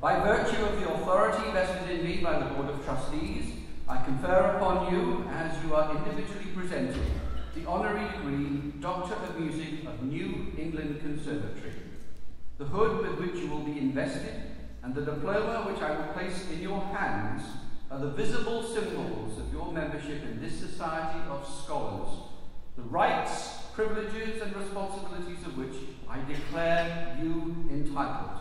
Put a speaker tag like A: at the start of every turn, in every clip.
A: By virtue of the authority vested in me by the Board of Trustees, I confer upon you, as you are individually presented, the honorary degree Doctor of Music of New England Conservatory. The hood with which you will be invested and the diploma which I will place in your hands are the visible symbols of your membership in this society of scholars, the rights, privileges, and responsibilities of which I declare you entitled.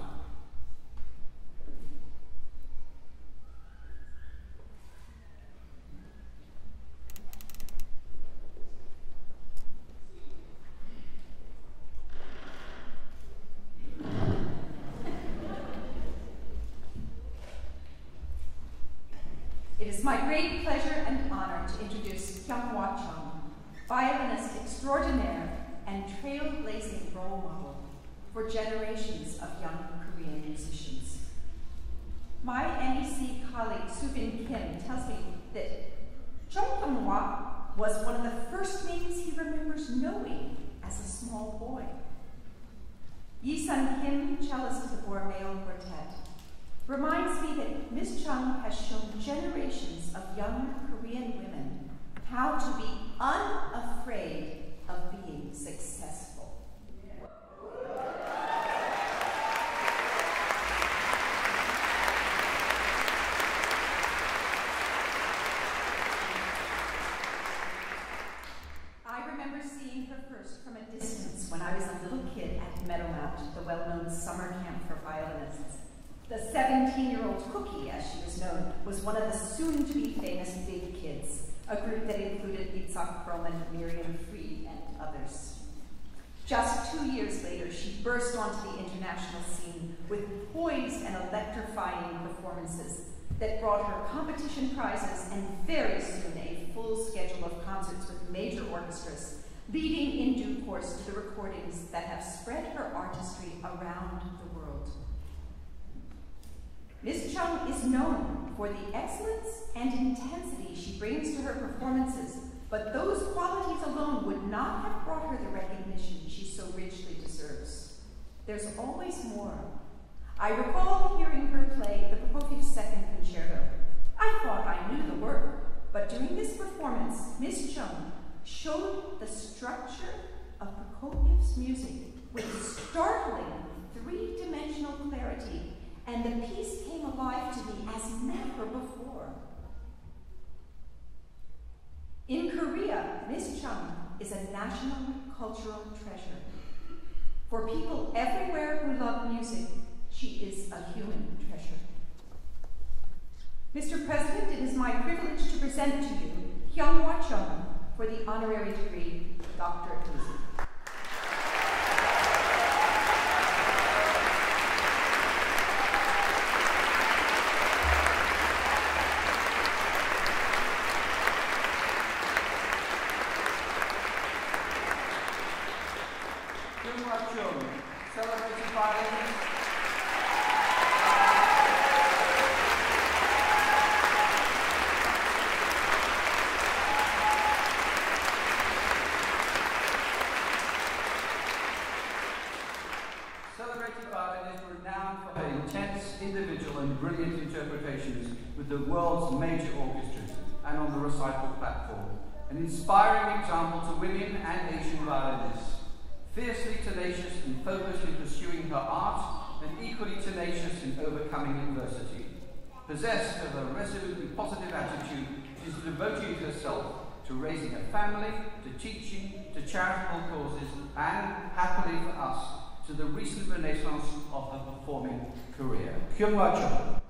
B: It is my great pleasure and honor to introduce Kyung-Wha Chung, violinist extraordinaire and trailblazing role model for generations of young Korean musicians. My NEC colleague Soovin Kim tells me that Chung Kyung-Wha was one of the first names he remembers knowing as a small boy. Yeesun Kim, cellist of the Borromeo Quartet, reminds me that Ms. Chung has shown generations of young Korean women how to be unafraid of being successful. I remember seeing her first from a distance when I was a little kid at Meadowmount, the well-known summer camp for violinists. The 17-year-old Cookie, as she was known, was one of the soon-to-be famous Big Kids, a group that included Itzhak Perlman, Miriam Fried, and others. Just two years later, she burst onto the international scene with poised and electrifying performances that brought her competition prizes and very soon a full schedule of concerts with major orchestras, leading in due course to the recordings that have spread her artistry around the world. Ms. Chung is known for the excellence and intensity she brings to her performances, but those qualities alone would not have brought her the recognition she so richly deserves. There's always more. I recall hearing her play the Prokofiev's Second Concerto. I thought I knew the work, but during this performance, Ms. Chung showed the structure of Prokofiev's music with startling three-dimensional clarity and the piece came alive to me as never before. In Korea, Miss Chung is a national cultural treasure. For people everywhere who love music, she is a human treasure. Mr. President, it is my privilege to present to you Kyung-Wha Chung for the honorary degree Doctor of Music.
A: Kyung-Wha Chung, celebrated violinist, Celebrated violinist renowned for her intense, individual, and brilliant interpretations with the world's major orchestras and on the recital platform. An inspiring example to women and Asian violinists. Fiercely tenacious and focused in pursuing her art, and equally tenacious in overcoming adversity. Possessed of a resolutely positive attitude, she is devoting herself to raising a family, to teaching, to charitable causes, and, happily for us, to the recent renaissance of her performing career. Chung.